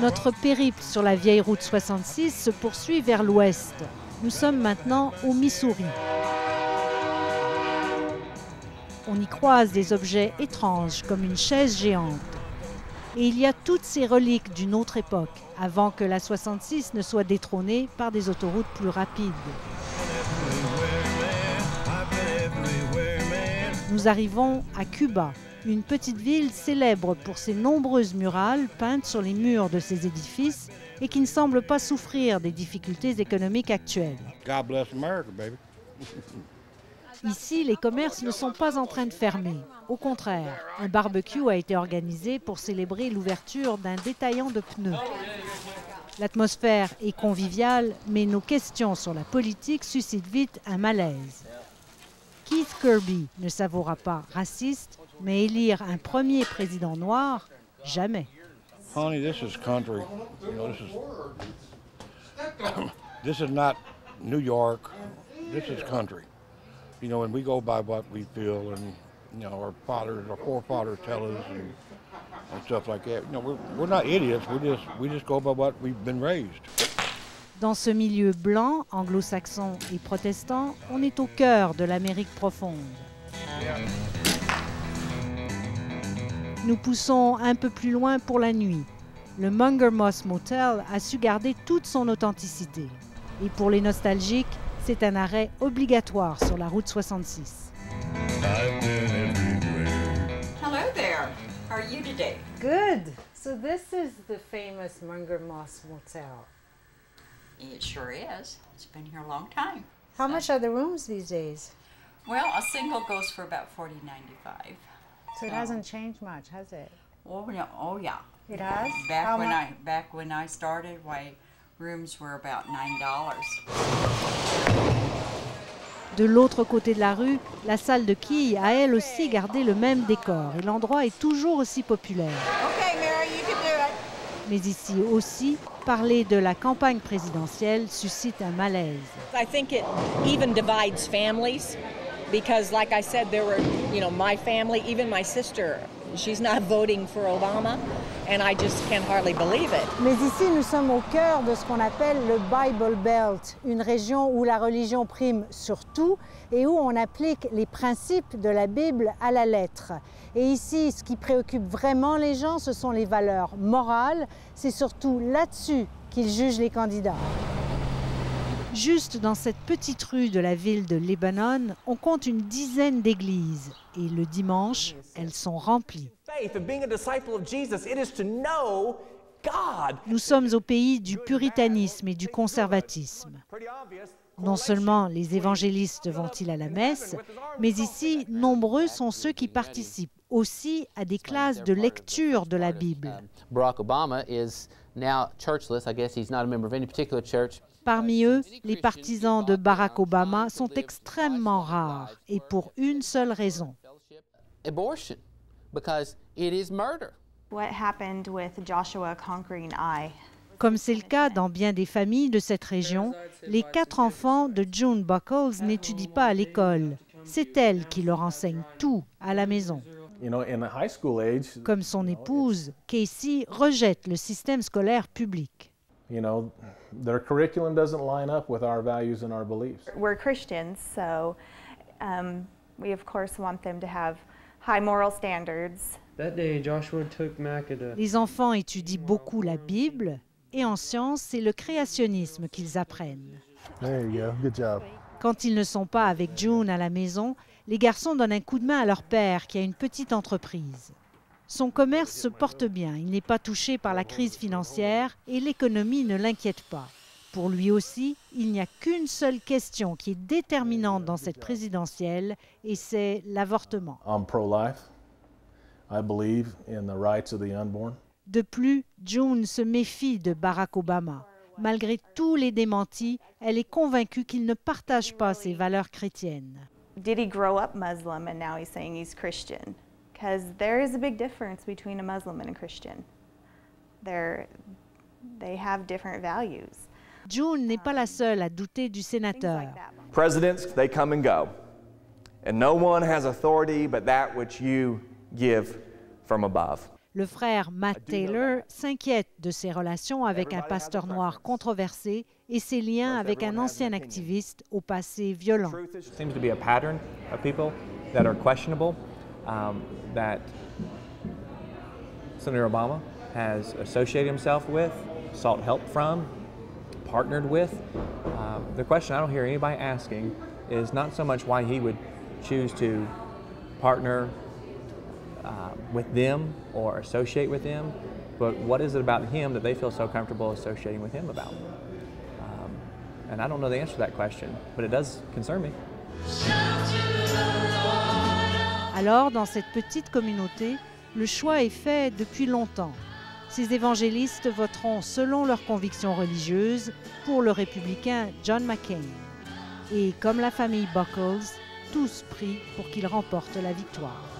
Notre périple sur la vieille route 66 se poursuit vers l'ouest. Nous sommes maintenant au Missouri. On y croise des objets étranges comme une chaise géante. Et il y a toutes ces reliques d'une autre époque, avant que la 66 ne soit détrônée par des autoroutes plus rapides. Nous arrivons à Cuba, une petite ville célèbre pour ses nombreuses murales peintes sur les murs de ses édifices et qui ne semble pas souffrir des difficultés économiques actuelles. God bless America, baby. Ici, les commerces ne sont pas en train de fermer. Au contraire, un barbecue a été organisé pour célébrer l'ouverture d'un détaillant de pneus. L'atmosphère est conviviale, mais nos questions sur la politique suscitent vite un malaise. Kirby ne savoura pas raciste, mais élire un premier président noir, jamais. Honey, this is country. You know, this is this is not New York. This is country. You know, and we go by what we feel, and you know, our fathers, our forefathers tell us, and, and stuff like that. You know, we're, we're not idiots. We just we just go by what we've been raised. Dans ce milieu blanc, anglo-saxon et protestant, on est au cœur de l'Amérique profonde. Nous poussons un peu plus loin pour la nuit. Le Munger Moss Motel a su garder toute son authenticité. Et pour les nostalgiques, c'est un arrêt obligatoire sur la route 66. Hello there. How are you today? Good. So this is the famous Munger Moss Motel. It sure is. It's been here a long time. How much are the rooms these days? Well, a single goes for about forty ninety five. So it hasn't changed much, has it? Oh no, oh yeah. It has? Back How when mu- I back when I started, why rooms were about nine dollars. De l'autre côté de la rue, la salle de quilles a elle aussi gardé le même décor et l'endroit est toujours aussi populaire. Okay, Mary, you can do it. Mais ici aussi, parler de la campagne présidentielle suscite un malaise. I think it even divides families because, like I said, there were, you know, my family, even my sister, she's not voting for Obama, and I just can hardly believe it. Mais ici, nous sommes au cœur de ce qu'on appelle le Bible Belt, une région où la religion prime sur tout et où on applique les principes de la Bible à la lettre. Et ici, ce qui préoccupe vraiment les gens, ce sont les valeurs morales. C'est surtout là-dessus qu'ils jugent les candidats. Juste dans cette petite rue de la ville de Lebanon, on compte une dizaine d'églises. Et le dimanche, elles sont remplies. Nous sommes au pays du puritanisme et du conservatisme. Non seulement les évangélistes vont-ils à la messe, mais ici, nombreux sont ceux qui participent aussi à des classes de lecture de la Bible. Barack Obama is now churchless. I guess he's not a member of any particular church. Parmi eux, les partisans de Barack Obama sont extrêmement rares, et pour une seule raison. Abortion, because it is murder. What happened with Joshua conquering Ai? Comme c'est le cas dans bien des familles de cette région, les quatre enfants de June Buckles n'étudient pas à l'école. C'est elle qui leur enseigne tout à la maison. You know, in the high school age, Comme son épouse, Casey rejette le système scolaire public. You know, their curriculum doesn't line up with our values and our beliefs. We're Christians, so um, we of course want them to have high moral standards. That day, Joshua took Makeda. Les enfants étudient beaucoup la Bible et en sciences, c'est le créationnisme qu'ils apprennent. There you go. Good job. Quand ils ne sont pas avec June à la maison, les garçons donnent un coup de main à leur père qui a une petite entreprise. Son commerce se porte bien, il n'est pas touché par la crise financière et l'économie ne l'inquiète pas. Pour lui aussi, il n'y a qu'une seule question qui est déterminante dans cette présidentielle et c'est l'avortement. I'm pro-life. I believe in the rights of the unborn. De plus, June se méfie de Barack Obama. Malgré tous les démentis, elle est convaincue qu'il ne partage pas ses valeurs chrétiennes. Did he grow up Muslim and now he's saying he's Christian? Because there is a big difference between a Muslim and a Christian. They're, they have different values. June n'est pas la seule à douter du sénateur. Presidents, they come and go. And no one has authority but that which you give from above. Le frère Matt Taylor s'inquiète de ses relations avec un pasteur noir controversé et ses liens avec un ancien activiste au passé violent. Um, that Senator Obama has associated himself with, sought help from, partnered with. Uh, the question I don't hear anybody asking is not so much why he would choose to partner uh, with them or associate with them, but what is it about him that they feel so comfortable associating with him about? Um, and I don't know the answer to that question, but it does concern me. Alors, dans cette petite communauté, le choix est fait depuis longtemps. Ces évangélistes voteront selon leurs convictions religieuses pour le républicain John McCain. Et comme la famille Buckles, tous prient pour qu'il remporte la victoire.